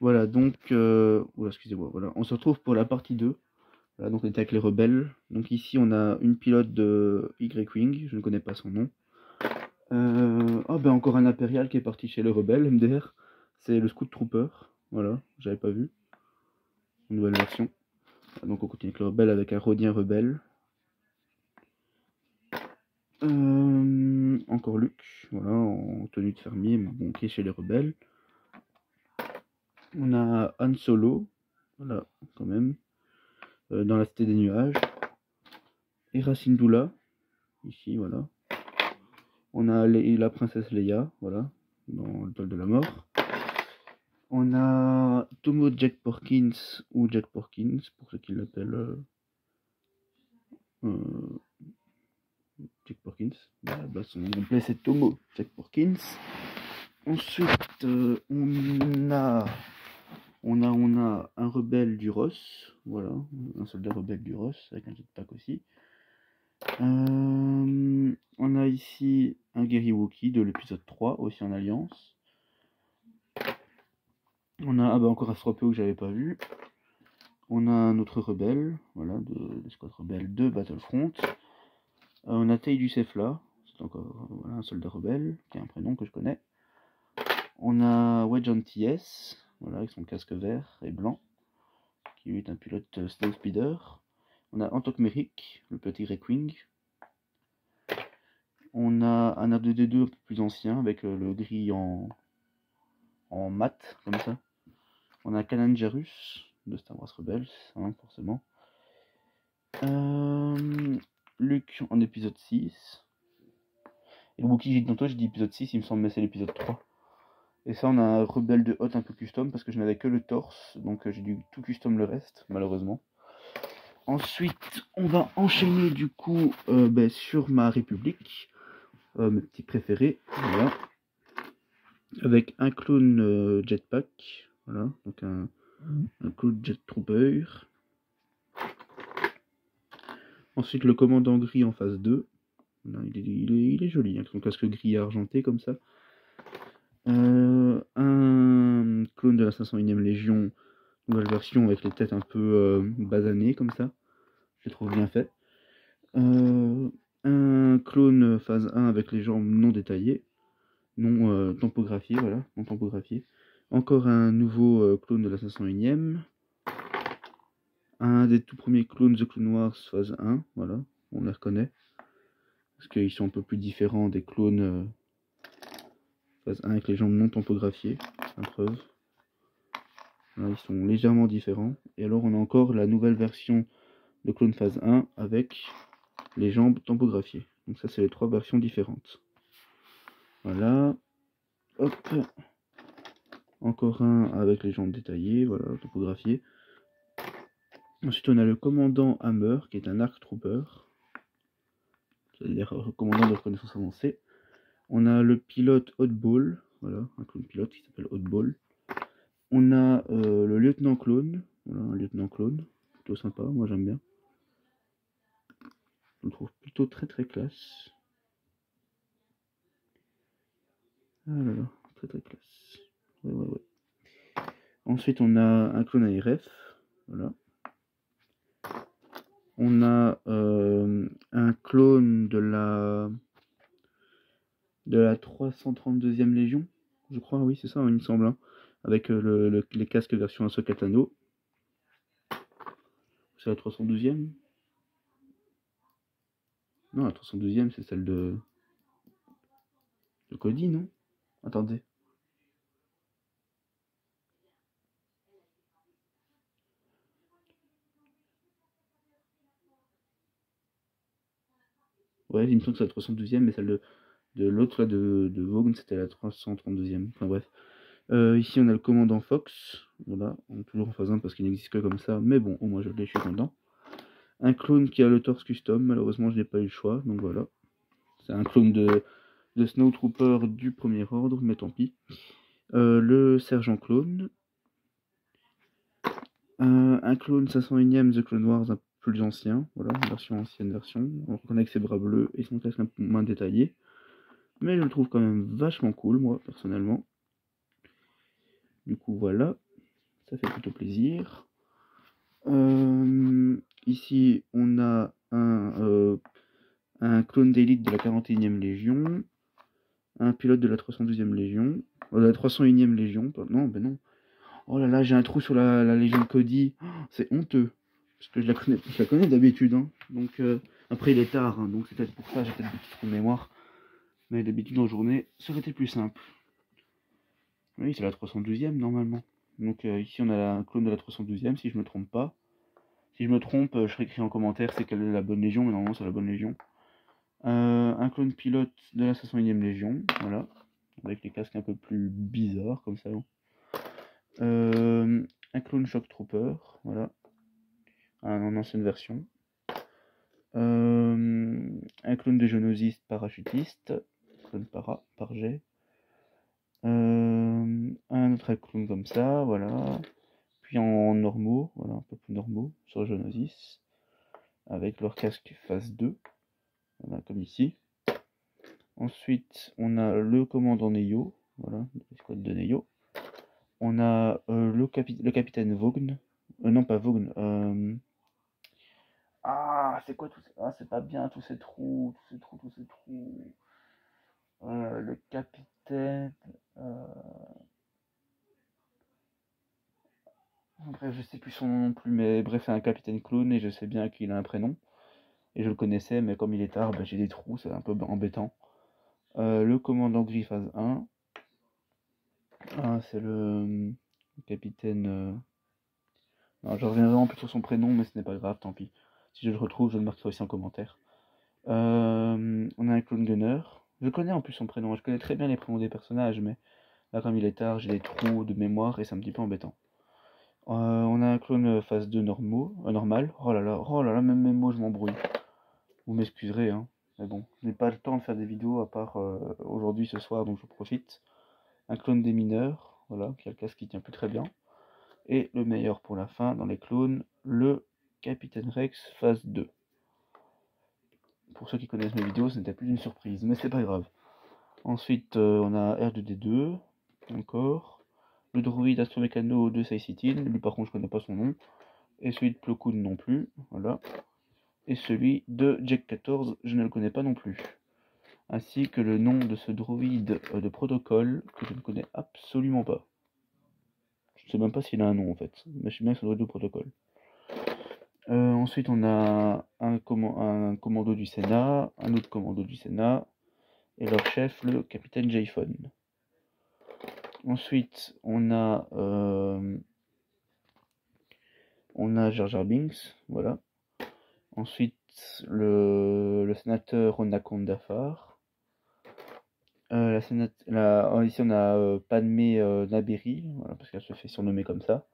Voilà, donc, euh, excusez-moi, voilà, on se retrouve pour la partie 2. Voilà, donc on était avec les rebelles. Donc ici, on a une pilote de Y-Wing, je ne connais pas son nom. Euh, oh, ben encore un impérial qui est parti chez les rebelles, MDR. C'est le Scout Trooper, voilà, j'avais pas vu. Nouvelle version. Donc on continue avec le rebelle avec un Rodien rebelle. Euh, encore Luc, voilà, en tenue de fermier, mais bon, qui est chez les rebelles. On a Han Solo, voilà, quand même, euh, dans la cité des nuages. Et Racine ici, voilà. On a la princesse Leia, voilà, dans le de la mort. On a Tomo Jack Porkins, ou Jack Porkins, pour ceux qui l'appellent. Euh, euh, Jack Porkins. Bah, bah, son nom c'est Tomo Jack Porkins. Ensuite, on a on a, un rebelle du Ross, voilà, un soldat rebelle du Ross avec un jetpack aussi. Euh, on a ici un guerrier Wookie de l'épisode 3, aussi en alliance. On a ah bah encore un Stropeo que j'avais pas vu. On a un autre rebelle, voilà, de l'escouade rebelle de Battlefront. Euh, on a Taï du c'est encore un soldat rebelle, qui a un prénom que je connais. On a Wedge TS, voilà, avec son casque vert et blanc, qui est un pilote euh, Snow Speeder. On a Antok Merrick, le petit Wing. On a un R2D2 un peu plus ancien, avec euh, le gris en, en mat, comme ça. On a Kanan Jarus, de Star Wars Rebels, hein, forcément. Euh, Luke en épisode 6. Et le Wookiee j'ai dit épisode 6, il me semble, mais c'est l'épisode 3. Et ça, on a un rebelle de hot un peu custom parce que je n'avais que le torse. Donc euh, j'ai dû tout custom le reste, malheureusement. Ensuite, on va enchaîner du coup euh, ben, sur ma république. Euh, mes petits préférés. Voilà. Avec un clone jetpack. Voilà. Donc un, clone jet trooper. Ensuite, le commandant gris en phase 2. il, est, joli, avec son casque gris argenté comme ça. Euh, un clone de la 501ème Légion, nouvelle version avec les têtes un peu euh, basanées comme ça. Je trouve bien fait. Euh, un clone phase 1 avec les jambes non détaillées, non tampographiées, voilà, non tampographiées. Encore un nouveau clone de la 501ème. Un des tout premiers clones The Clone Wars phase 1, voilà, on les reconnaît. Parce qu'ils sont un peu plus différents des clones phase 1 avec les jambes non tampographiées, la preuve. ils sont légèrement différents. Et alors on a encore la nouvelle version de clone phase 1 avec les jambes tampographiées. Donc ça c'est les trois versions différentes. Voilà. Hop. Encore un avec les jambes détaillées, voilà, tampographiées. Ensuite on a le commandant Hammer qui est un arc trooper. C'est-à-dire commandant de reconnaissance avancée. On a le pilote Hotball, voilà, un clone pilote qui s'appelle Hotball. On a euh, le lieutenant clone, voilà, un lieutenant clone, plutôt sympa, moi j'aime bien. Je le trouve plutôt très très classe. Ah là là, très très classe. Ouais, ouais, ouais. Ensuite, on a un clone ARF, voilà. On a euh, un clone de la de la 332e Légion, je crois, oui, c'est ça, il me semble, hein, avec euh, le, les casques version Asokatano. C'est la 312e Non, la 312e, c'est celle de. de Cody, non? Attendez. Ouais, il me semble que c'est la 312e, mais celle de de l'autre de, de Vogue, c'était la 332e. Enfin bref. Euh, ici on a le commandant Fox. Voilà, toujours en phase 1 parce qu'il n'existe que comme ça. Mais bon, au moins je l'ai, je suis content. Un clone qui a le torse custom. Malheureusement, je n'ai pas eu le choix. Donc voilà. C'est un clone de, de Snow Trooper du premier ordre, mais tant pis. Euh, le sergent clone. Euh, un clone 501ème The Clone Wars un peu plus ancien. Voilà, version ancienne version. On reconnaît que ses bras bleus et son casque un peu moins détaillé. Mais je le trouve quand même vachement cool, moi, personnellement. Du coup, voilà. Ça fait plutôt plaisir. Euh, ici, on a un, euh, un clone d'élite de la 41e Légion, un pilote de la 312e Légion, de la 301e Légion, non, ben non. Oh là là, j'ai un trou sur la, Légion Cody, oh, c'est honteux, parce que je la connais, je la connais d'habitude, hein. donc après il est tard, hein, donc c'est peut-être pour ça, j'ai peut-être des trous de mémoire, mais d'habitude en journée, ça aurait été plus simple? Oui, c'est la 312e normalement. Donc euh, ici on a un clone de la 312e si je me trompe pas. Si je me trompe, euh, je serai écrit en commentaire c'est quelle est la bonne légion, mais normalement c'est la bonne légion. Euh, un clone pilote de la 501e légion, voilà. Avec les casques un peu plus bizarres comme ça. un clone shock trooper, voilà. En ancienne version. un clone de parachutiste, par. Euh, un autre clone comme ça, voilà. Puis en normaux, voilà, un peu plus normaux, sur Geonosis, avec leur casque phase 2, voilà, comme ici. Ensuite, on a le commandant Neyo, voilà, l'escouade de Neyo. On a euh, le, le, capitaine Vogn, euh, non pas Vogn, ah, c'est quoi tout ça? Ah, c'est pas bien, tous ces trous, tous ces trous, tous ces trous. Le capitaine, euh, bref, je sais plus son nom non plus, mais bref, c'est un capitaine clown et je sais bien qu'il a un prénom. Et je le connaissais, mais comme il est tard, bah, j'ai des trous, c'est un peu embêtant. Euh, le commandant gris phase 1. Ah, c'est le, capitaine. Euh, non, je reviendrai en plus sur son prénom, mais ce n'est pas grave, tant pis. Si je le retrouve, je le marquerai aussi en commentaire. on a un clone gunner. Je connais en plus son prénom, je connais très bien les prénoms des personnages, mais là comme il est tard, j'ai des trous de mémoire et c'est un petit peu embêtant. Euh, on a un clone phase 2 normaux, euh, normal. Oh là là, oh là là, même mes mots je m'embrouille. Vous m'excuserez, hein. Mais bon, je n'ai pas le temps de faire des vidéos à part euh, aujourd'hui, ce soir, donc je profite. Un clone des mineurs, voilà, qui a le casque qui tient plus très bien. Et le meilleur pour la fin, dans les clones, le Capitaine Rex phase 2 pour ceux qui connaissent mes vidéos, ce n'était plus une surprise, mais c'est pas grave. Ensuite, euh, on a R2D2, encore. Le droïde Astromécano de Saïcitine, lui par contre je connais pas son nom. Et celui de Plo non plus, voilà. Et celui de Jack 14, je ne le connais pas non plus. Ainsi que le nom de ce droïde euh, de protocole que je ne connais absolument pas. Je ne sais même pas s'il a un nom en fait, mais je sais bien que c'est un droïde de protocole. Euh, ensuite, on a un, commando du Sénat, un autre commando du Sénat, et leur chef, le capitaine Jayphone. Ensuite, on a euh, on a Jar Binks, voilà. Ensuite, le, sénateur Onakon Dafar. Euh, la ici, on a Padmé Naberi, voilà, parce qu'elle se fait surnommer comme ça.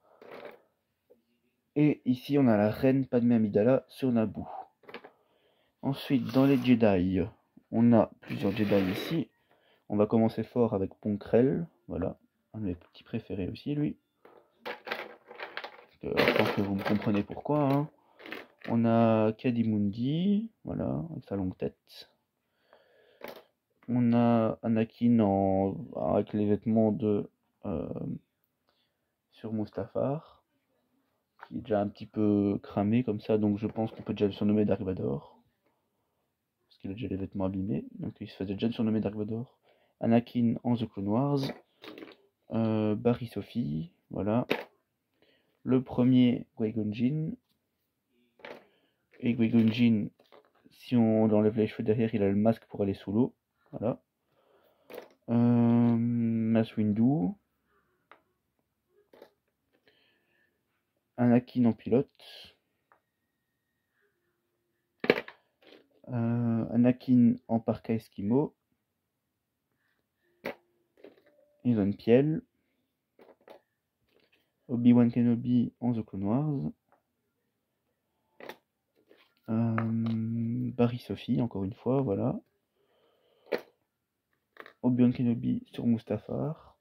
Et ici, on a la reine Padmé Amidala sur Naboo. Ensuite, dans les Jedi, on a plusieurs Jedi ici. On va commencer fort avec Ponkrell. Voilà, un de mes petits préférés aussi, lui. je pense que vous me comprenez pourquoi. Hein. On a Kadimundi, voilà, avec sa longue tête. On a Anakin avec les vêtements de euh, sur Mustafar qui est déjà un petit peu cramé comme ça, donc je pense qu'on peut déjà le surnommer Dark Vador. Parce qu'il a déjà les vêtements abîmés, donc il se faisait déjà le surnommer Dark Vador. Anakin en The Clone Wars. Euh, Barry Sophie, voilà. Le premier, Qui-Gon Jinn. Et Qui-Gon Jinn, si on enlève les cheveux derrière, il a le masque pour aller sous l'eau. Voilà. Euh, Mace Windu. Anakin en pilote. Euh, Anakin en parka esquimau. Elon Piel. Obi-Wan Kenobi en The Clone Wars. Euh, Barry Sophie, encore une fois, voilà. Obi-Wan Kenobi sur Mustafar.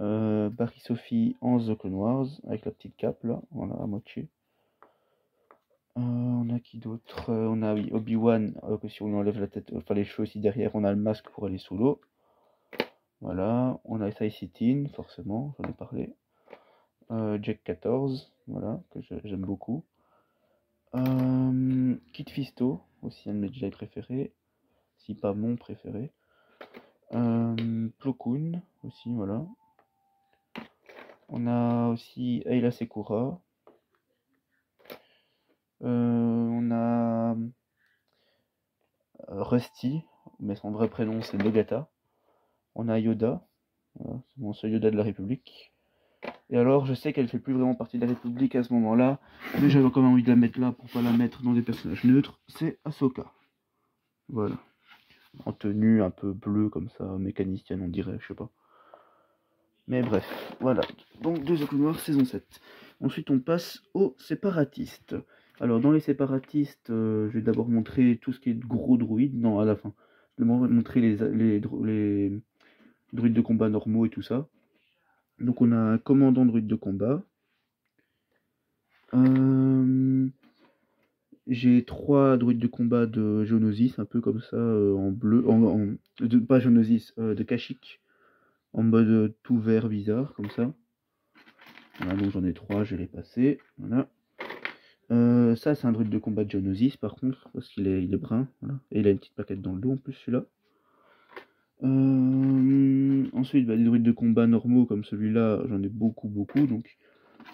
Euh, Barry Sophie en The Clone Wars avec la petite cape là, voilà à moitié. Euh, on a qui d'autre? Euh, On a oui, Obi-Wan, que si on enlève la tête, enfin les cheveux aussi derrière, on a le masque pour aller sous l'eau. Voilà, on a Saissitin, forcément, j'en ai parlé. Jack 14, voilà, que j'aime beaucoup. Kit Fisto, aussi un de mes Jedi préférés, si pas mon préféré. Euh, Plo Koon, aussi, voilà. On a aussi Ayla Sekura. Euh, on a Rusty, mais son vrai prénom c'est Nogata. On a Yoda, c'est mon seul Yoda de la République. Et alors, je sais qu'elle fait plus vraiment partie de la République à ce moment-là, mais j'avais quand même envie de la mettre là pour pas la mettre dans des personnages neutres. C'est Ahsoka. Voilà. En tenue un peu bleue comme ça, mécanicienne on dirait, je sais pas. Mais bref, voilà. Donc deux œufs noirs, saison 7. Ensuite, on passe aux séparatistes. Alors, dans les séparatistes, euh, je vais d'abord montrer tout ce qui est gros druides. Non, à la fin. Je vais montrer les, les, les druides de combat normaux et tout ça. Donc on a un commandant druide de combat. Euh, j'ai trois druides de combat de Geonosis, un peu comme ça, euh, en bleu, en, pas Geonosis, de Kashyyyk, en mode tout vert bizarre, comme ça. Voilà, donc j'en ai trois, je les passer. Voilà. ça, c'est un druide de combat de Geonosis, par contre, parce qu'il est, il est brun. Et il a une petite paquette dans le dos, en plus, celui-là. Euh, ensuite, bah, des druides de combat normaux comme celui-là, j'en ai beaucoup, beaucoup. Donc,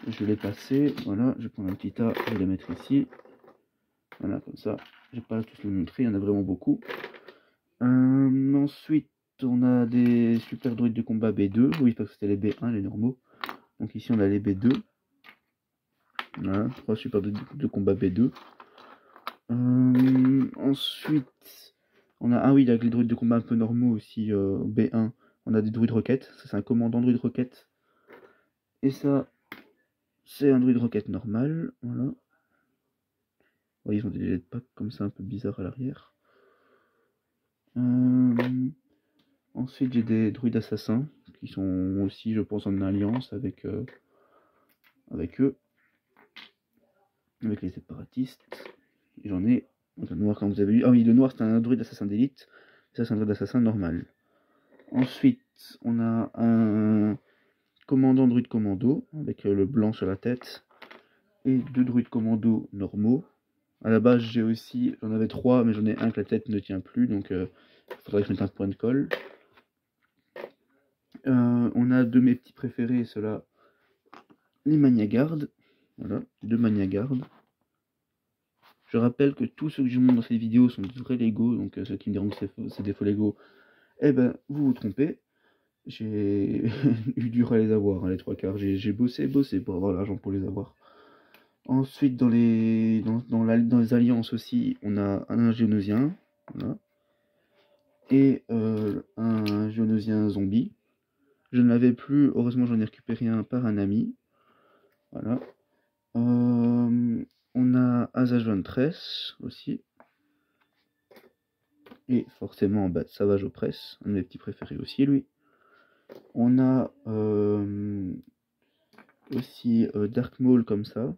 je les passer. Voilà, je vais prendre un petit tas, je les mettre ici. Voilà, comme ça. Je vais pas tous les montrer, il y en a vraiment beaucoup. Euh, ensuite, on a des super druides de combat B2. Oui, parce que c'était les B1, les normaux. Donc ici, on a les B2. Voilà, trois super druides de combat B2. Euh, ensuite, on a, ah oui, avec les druides de combat un peu normaux aussi, euh, B1. On a des druides roquettes. Ça, c'est un commandant druide roquette. Et ça, c'est un druide roquette normal. Voilà. ils ont des jetpacks comme ça, un peu bizarre à l'arrière. Euh, ensuite, j'ai des druides assassins qui sont aussi, je pense, en alliance avec, euh, avec eux, avec les séparatistes. J'en ai le noir, quand vous avez vu. Ah oui, le noir, c'est un druide assassin d'élite. Ça, c'est un druide assassin normal. Ensuite, on a un commandant druide commando, avec euh, le blanc sur la tête. Et deux druides commando normaux. À la base, j'ai aussi, j'en avais trois, mais j'en ai un que la tête ne tient plus, donc il euh, faudrait que je mette un point de colle. Euh, on a de mes petits préférés, ceux-là, les Maniagardes. Voilà, deux Maniagardes. Je rappelle que tous ceux que je montre dans cette vidéo sont de vrais Lego, donc euh, ceux qui me diront que c'est des faux Lego, eh ben, vous vous trompez. J'ai eu dur à les avoir, hein, les trois quarts. J'ai bossé, bossé pour avoir l'argent pour les avoir. Ensuite, dans les, alliances aussi, on a un géonosien, voilà, et euh, un géonosien zombie. Je ne l'avais plus, heureusement j'en ai récupéré un par un ami. Voilà. Euh, on a Tress aussi. Et forcément, bah, Savage Opress, un de mes petits préférés aussi, lui. On a euh, aussi euh, Dark Maul comme ça.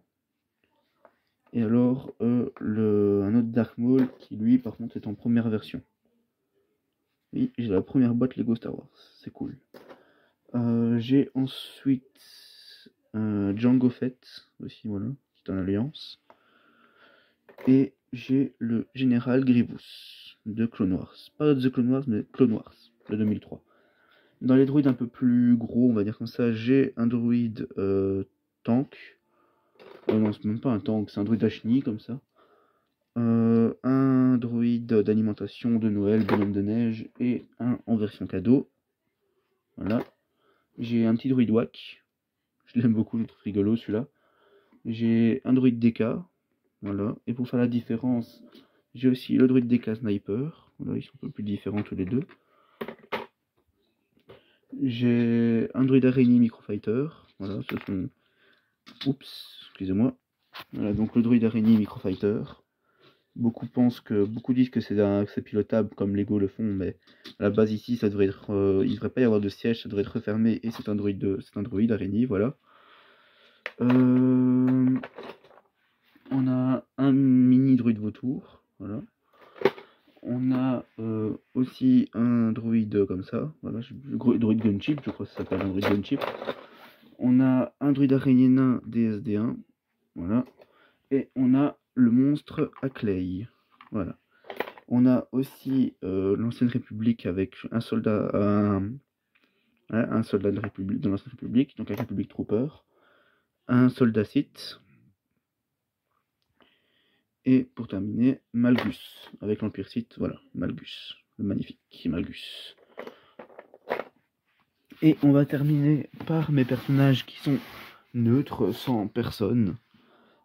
Et alors, le, un autre Dark Maul qui, lui, par contre, est en première version. Oui, j'ai la première boîte Lego Star Wars. C'est cool. J'ai ensuite Django Fett aussi, voilà, qui est en alliance. Et j'ai le général Grievous de Clone Wars. Pas de The Clone Wars, mais Clone Wars de 2003. Dans les druides un peu plus gros, on va dire comme ça, j'ai un druide euh, tank. Oh non, c'est même pas un tank, c'est un druide Ashni comme ça. Euh, un druide d'alimentation de Noël, bonhomme de neige, et un en version cadeau. Voilà. J'ai un petit druide wack. Je l'aime beaucoup, je trouve rigolo celui-là. J'ai un druide DK, voilà. Et pour faire la différence, j'ai aussi le druide DK Sniper. Voilà, ils sont un peu plus différents tous les deux. J'ai un druide araignée Microfighter. Voilà, ce sont. Oups, excusez-moi. Voilà, donc le druide araignée Microfighter. Beaucoup pensent que, beaucoup disent que c'est pilotable comme Lego le font, mais à la base ici, ça devrait être, euh, il devrait pas y avoir de siège, ça devrait être refermé et c'est un druide, c'est un araignée, voilà. Euh, on a un mini druide vautour. Voilà. on a euh, aussi un droïde comme ça. Voilà, droïde gunchip, je crois que ça s'appelle un droïde gunchip. On a un druide araignée nain DSD1. Voilà. Et on a le monstre à Clay. Voilà. On a aussi euh, l'ancienne République avec un soldat, un, soldat de, République, de l'ancienne République, donc un République Trooper, un soldat Sith, et pour terminer, Malgus, avec l'Empire Sith, voilà, Malgus, le magnifique Malgus. Et on va terminer par mes personnages qui sont neutres, sans personne,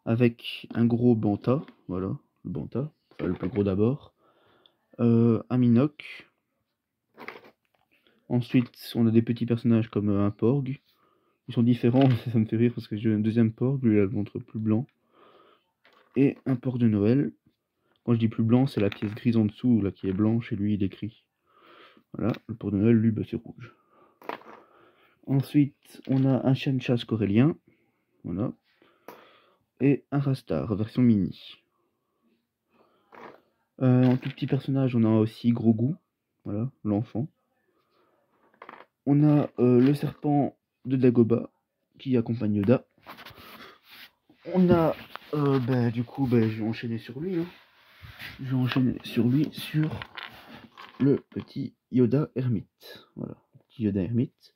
avec un gros Banta, voilà, le Banta, le plus gros d'abord, euh, un Minoc. Ensuite, on a des petits personnages comme un Porg. Ils sont différents, ça me fait rire parce que j'ai un deuxième Porg, lui il a le ventre plus blanc. Et un Porg de Noël. Quand je dis plus blanc, c'est la pièce grise en dessous, là qui est blanche, et lui il écrit. Voilà, le Porg de Noël, lui, bah, c'est rouge. Ensuite, on a un chien de chasse corélien. Voilà. Et un Rastar, version mini. Euh, en tout petit personnage, on a aussi Grogu, voilà, l'enfant. On a euh, le serpent de Dagoba qui accompagne Yoda. On a, euh, ben, du coup, ben, je vais enchaîner sur lui. Hein. Je vais enchaîner sur lui, sur le petit Yoda Hermite. Voilà, petit Yoda Hermite.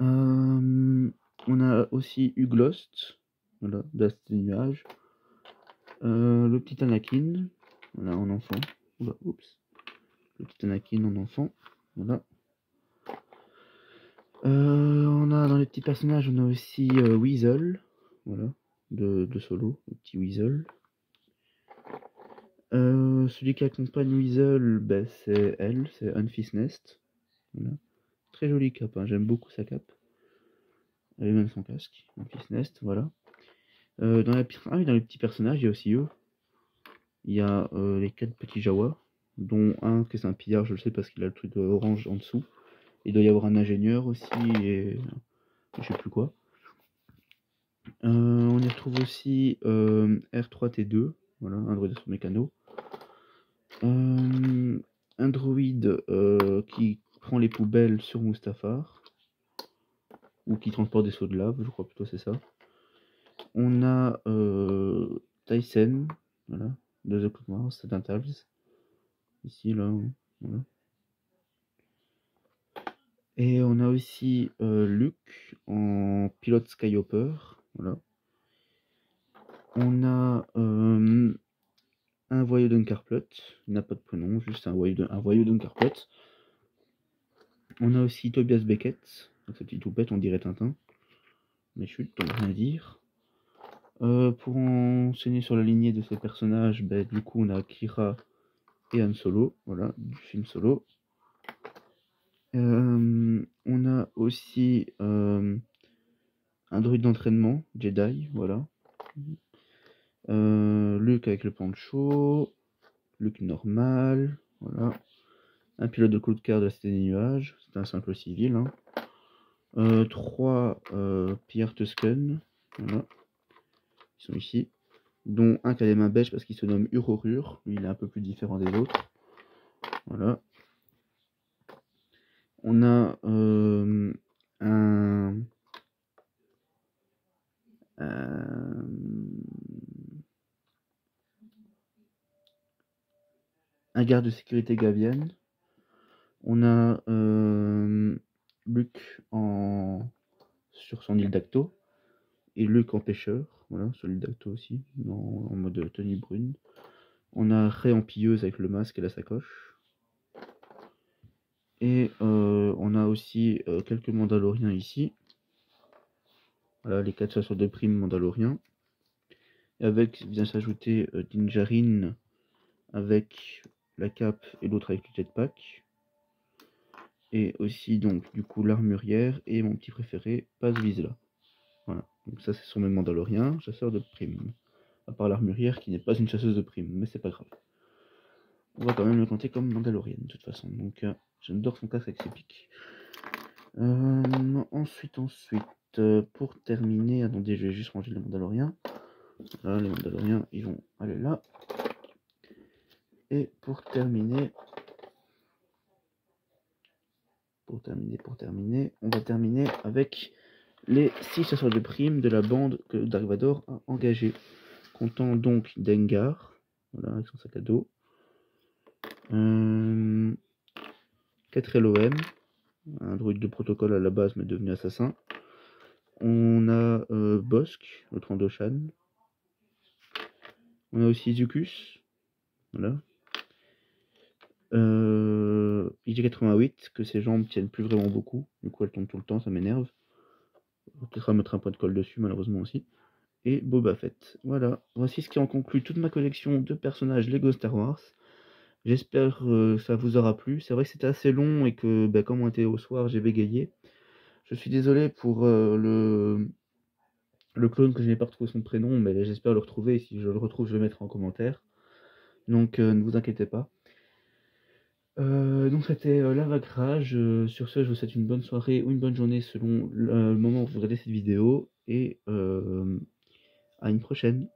on a aussi Huglost, voilà, d'Ast Nuage. le petit Anakin, voilà, en enfant. oups. Le petit Anakin en enfant. Voilà. Euh, on a dans les petits personnages, on a aussi euh, Weasel. Voilà. De, solo. Le petit Weasel. Euh, celui qui accompagne Weasel, ben, c'est elle, c'est Unfist Nest. Voilà. Très jolie cape, hein. j'aime beaucoup sa cape. Elle est même son casque. Unfist Nest, voilà. Dans, la... ah, dans les petits personnages, il y a aussi eux. Il y a euh, les quatre petits Jawa, dont un qui est un pillard, je le sais parce qu'il a le truc orange en dessous. Il doit y avoir un ingénieur aussi et je sais plus quoi. Euh, on y retrouve aussi euh, R3T2, voilà, un droïde sur mécano. un droïde qui prend les poubelles sur Mustafar, ou qui transporte des seaux de lave, je crois plutôt c'est ça. On a Tyson, voilà, de The c'est un Ici, là, voilà. Et on a aussi euh, Luke en pilote Skyhopper. Voilà. On a euh, un voyou d'Uncarplot. Il n'a pas de prénom, juste un voyou, un voyou On a aussi Tobias Beckett. Avec sa petite toupette, on dirait Tintin. Mais chut, on rien dire. Euh, pour enseigner sur la lignée de ces personnages, ben, du coup on a Kira et Han Solo, voilà, du film Solo. Euh, on a aussi euh, un druide d'entraînement, Jedi, voilà. Luke avec le pancho, Luke normal, voilà. Un pilote de coup de cœur de la Cité des Nuages, c'est un simple civil. Hein. trois Pierre Tusken, voilà sont ici, dont un qui a les mains beiges parce qu'il se nomme Urorur, lui il est un peu plus différent des autres. Voilà. On a euh, un, un garde de sécurité gavienne. On a euh, Luc en, sur son île d'Acto et Luc en pêcheur. Voilà, celui d'Acto aussi, en, mode tenue brune. On a Ré en pilleuse avec le masque et la sacoche. Et euh, on a aussi euh, quelques Mandaloriens ici. Voilà, les 462 primes Mandaloriens. Et avec vient s'ajouter euh, avec la cape et l'autre avec le jetpack. Et aussi donc du coup l'armurière et mon petit préféré, Paz Vizla. Voilà. Donc ça, c'est sur mes Mandaloriens, chasseur de primes. À part l'armurière qui n'est pas une chasseuse de primes, mais c'est pas grave. On va quand même le compter comme Mandalorienne de toute façon. Donc euh, j'adore son casque avec ses pics. Euh, ensuite, ensuite, euh, pour terminer, attendez, je vais juste ranger les Mandaloriens. Là, les Mandaloriens, ils vont aller là. Et pour terminer, pour terminer, pour terminer, on va terminer avec les 6 chasseurs de primes de la bande que Darvador a engagé, comptant donc Dengar, voilà, avec son sac à dos, euh, 4 LOM, un druide de protocole à la base mais devenu assassin. On a euh, Bosk, le Trandoshan. On a aussi Zucus, voilà. Euh, IG88, que ses jambes tiennent plus vraiment beaucoup, du coup elles tombent tout le temps, ça m'énerve. Peut-être mettre un point de colle dessus, malheureusement aussi. Et Boba Fett. Voilà, voici ce qui en conclut toute ma collection de personnages Lego Star Wars. J'espère que ça vous aura plu. C'est vrai que c'était assez long et que, bah, comme on était au soir, j'ai bégayé. Je suis désolé pour euh, le, le clone que je n'ai pas retrouvé son prénom, mais j'espère le retrouver. Si je le retrouve, je le mettrai en commentaire. Donc euh, ne vous inquiétez pas. Euh, donc c'était euh, l'avagrage. Euh, sur ce, je vous souhaite une bonne soirée ou une bonne journée selon le, le moment où vous regardez cette vidéo. Et à une prochaine.